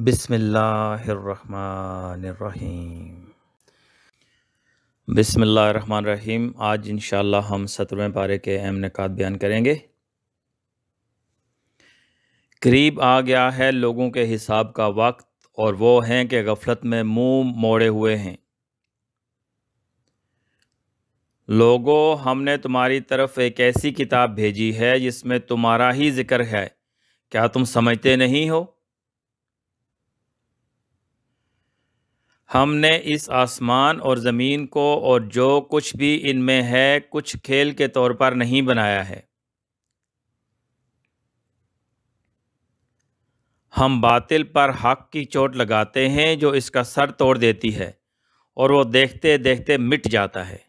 बिसमीम् बिसमीम आज इन हम सत्रहवें पारे के अहम निकात बयान करेंगे। करीब आ गया है लोगों के हिसाब का वक्त और वो हैं कि गफलत में मुँह मोड़े हुए हैं। लोगों, हमने तुम्हारी तरफ़ एक ऐसी किताब भेजी है जिसमें तुम्हारा ही ज़िक्र है। क्या तुम समझते नहीं हो? हमने इस आसमान और ज़मीन को और जो कुछ भी इनमें है, कुछ खेल के तौर पर नहीं बनाया है। हम बातिल पर हक की चोट लगाते हैं, जो इसका सर तोड़ देती है, और वो देखते देखते मिट जाता है।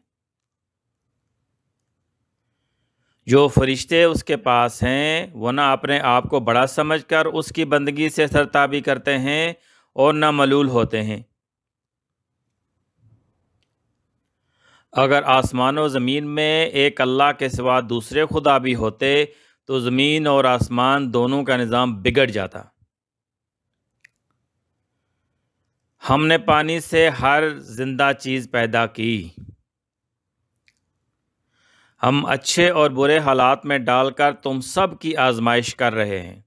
जो फरिश्ते उसके पास हैं वो ना अपने आप को बड़ा समझकर उसकी बंदगी से सरताबी करते हैं और ना मलूल होते हैं। अगर आसमान व ज़मीन में एक अल्लाह के सिवा दूसरे खुदा भी होते तो ज़मीन और आसमान दोनों का निज़ाम बिगड़ जाता। हमने पानी से हर ज़िंदा चीज़ पैदा की। हम अच्छे और बुरे हालात में डालकर तुम सब की आजमाइश कर रहे हैं।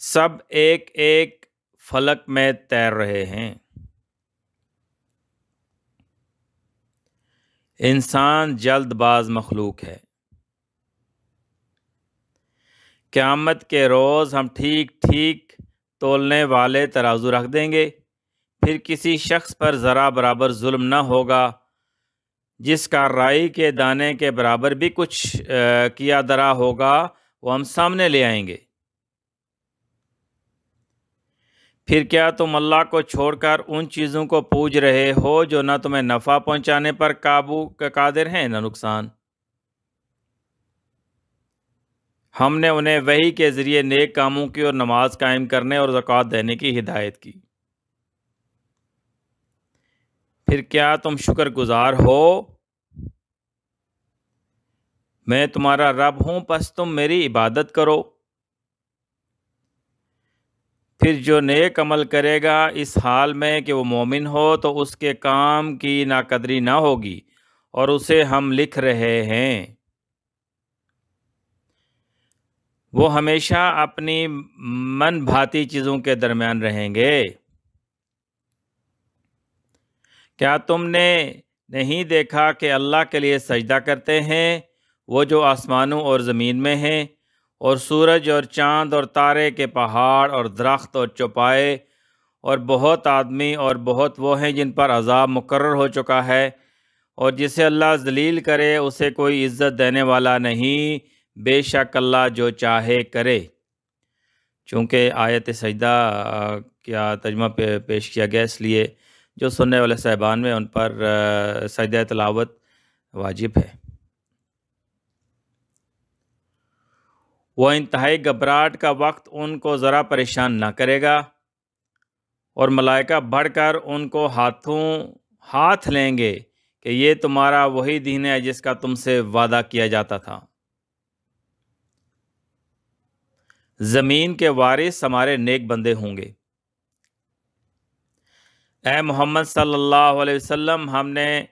सब एक एक फलक में तैर रहे हैं। इंसान जल्दबाज मखलूक है। क़्यामत के रोज़ हम ठीक ठीक तोलने वाले तराजू रख देंगे। फिर किसी शख्स पर ज़रा बराबर जुल्म न होगा जिस राई के दाने के बराबर भी कुछ आ, किया दरा होगा वो हम सामने ले आएँगे। फिर क्या तुम अल्लाह को छोड़कर उन चीज़ों को पूज रहे हो जो न तुम्हें नफ़ा पहुँचाने पर काबू का कादिर हैं, न नुकसान? हमने उन्हें वही के ज़रिए नेक कामों की और नमाज़ कायम करने और ज़क़़त देने की हिदायत की। फिर क्या तुम शुक्रगुजार हो? मैं तुम्हारा रब हूँ, बस तुम मेरी इबादत करो। फिर जो नेक अमल करेगा इस हाल में कि वो मोमिन हो तो उसके काम की नाकदरी ना होगी और उसे हम लिख रहे हैं। वो हमेशा अपनी मन भाती चीज़ों के दरमियान रहेंगे। क्या तुमने नहीं देखा कि अल्लाह के लिए सजदा करते हैं? वो जो आसमानों और ज़मीन में हैं और सूरज और चाँद और तारे के पहाड़ और दरख्त और चौपाए और बहुत आदमी और बहुत वो हैं जिन पर अजाब मुकर हो चुका है और जिसे अल्लाह जलील करे, उसे कोई इज़्ज़त देने वाला नहीं, बेशक अल्लाह जो चाहे करे। चूँकि आयत सजदा क्या तर्जमा पे, पेश किया गया, इसलिए जो सुनने वाले साहबान में उन पर सजदा तलावत वाजिब है। वह इंतहाई घबराहट का वक्त उनको ज़रा परेशान ना करेगा और मलाइका बढ़कर उनको हाथों, हाथ लेंगे कि ये तुम्हारा वही दिन है जिसका तुमसे वादा किया जाता था। ज़मीन के वारिस हमारे नेक बंदे होंगे। ए मोहम्मद सल्लल्लाहु अलैहि वसल्लम, हमने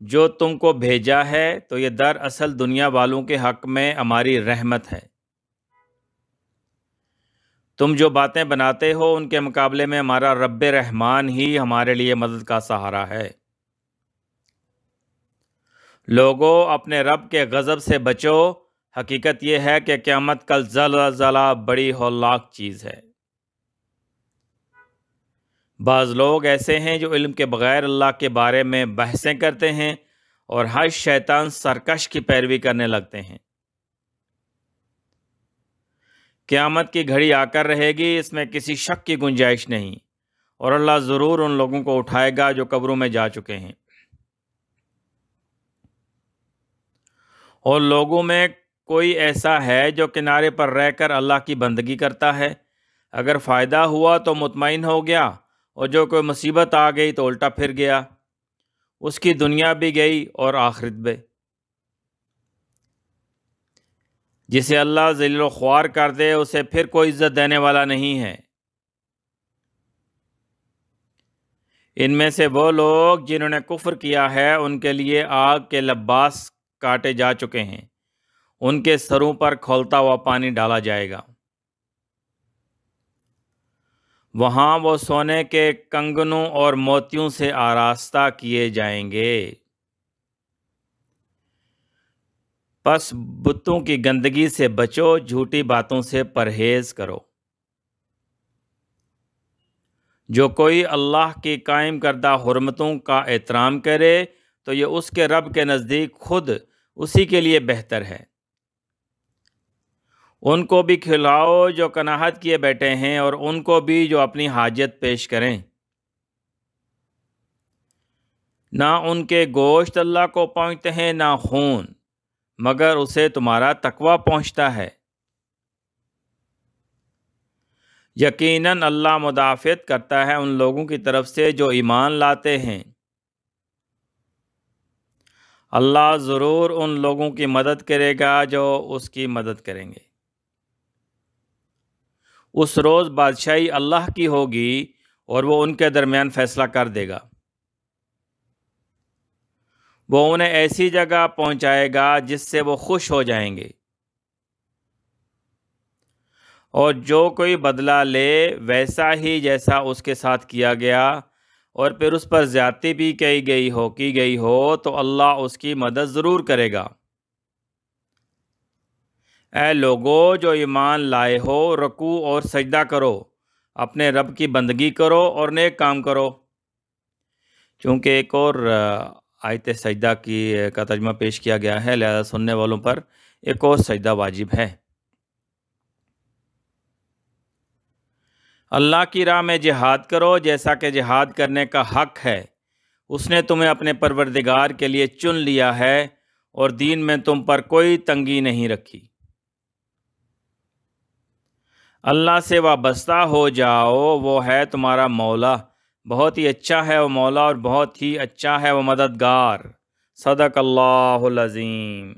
जो तुमको भेजा है तो ये दरअसल दुनिया वालों के हक़ में हमारी रहमत है। तुम जो बातें बनाते हो, उनके मुकाबले में हमारा रब रहमान ही हमारे लिए मदद का सहारा है। लोगों, अपने रब के गज़ब से बचो। हकीकत यह है कि क़्यामत कल जला जला बड़ी हौलाक चीज़ है। बाज़ लोग ऐसे हैं जो इल्म के बग़ैर अल्लाह के बारे में बहसें करते हैं और हर शैतान सरकश की पैरवी करने लगते हैं। क़यामत की घड़ी आकर रहेगी, इसमें किसी शक की गुंजाइश नहीं। और अल्लाह ज़रूर उन लोगों को उठाएगा जो कब्रों में जा चुके हैं। और लोगों में कोई ऐसा है जो किनारे पर रहकर अल्लाह की बंदगी करता है? अगर फ़ायदा हुआ तो मुतमिन हो गया, और जो कोई मुसीबत आ गई तो उल्टा फिर गया। उसकी दुनिया भी गई और आखिरत भी। जिसे अल्लाह ज़िल ख्वार कर दे, उसे फिर कोई इज़्ज़त देने वाला नहीं है। इनमें से वो लोग जिन्होंने कुफ्र किया है, उनके लिए आग के लब्बास काटे जा चुके हैं। उनके सरों पर खोलता हुआ पानी डाला जाएगा। वहाँ वो सोने के कंगनों और मोतियों से आरास्ता किए जाएँगे। बस बुतों की गंदगी से बचो, झूठी बातों से परहेज करो। जो कोई अल्लाह की कायम करदा हरमतों का एहतराम करे तो ये उसके रब के नज़दीक खुद उसी के लिए बेहतर है। उनको भी खिलाओ जो कनाहत किए बैठे हैं और उनको भी जो अपनी हाजत पेश करें। ना उनके गोश्त अल्लाह को पहुँचते हैं, ना खून। मगर उसे तुम्हारा तकवा पहुँचता है। यकीनन अल्लाह मुदाफ़त करता है उन लोगों की तरफ़ से जो ईमान लाते हैं। अल्लाह ज़रूर उन लोगों की मदद करेगा जो उसकी मदद करेंगे। उस रोज़ बादशाही अल्लाह की होगी और वो उनके दरमियान फ़ैसला कर देगा। वो उन्हें ऐसी जगह पहुंचाएगा जिससे वो खुश हो जाएँगे। और जो कोई बदला ले, वैसा ही जैसा उसके साथ किया गया, और फिर उस पर ज़्यादती भी कही गई हो, की गई हो तो अल्लाह उसकी मदद ज़रूर करेगा। ए लोगो, जो ईमान लाए हो, रकू और सजदा करो। अपने रब की बंदगी करो और नेक काम करो। चूँकि एक और आयत सजदा की का तर्जमा पेश किया गया है लिहाजा सुनने वालों पर एक और सजदा वाजिब है। अल्लाह की राह में जिहाद करो जैसा कि जिहाद करने का हक है। उसने तुम्हें अपने परवरदिगार के लिए चुन लिया है और दीन में तुम पर कोई तंगी नहीं रखी। अल्लाह से वाबस्ता हो जाओ, वो है तुम्हारा मौला। बहुत ही अच्छा है वो मौला और बहुत ही अच्छा है वो मददगार। सदक अल्लाह अज़ीम।